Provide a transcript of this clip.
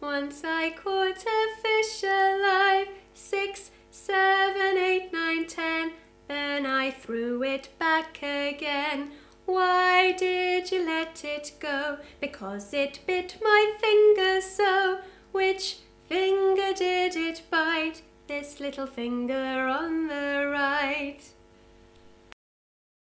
Once I caught a fish alive. Six, seven, eight, nine, ten. Then I threw it back again. Why did you let it go? Because it bit my finger so. Which finger did it bite? This little finger on.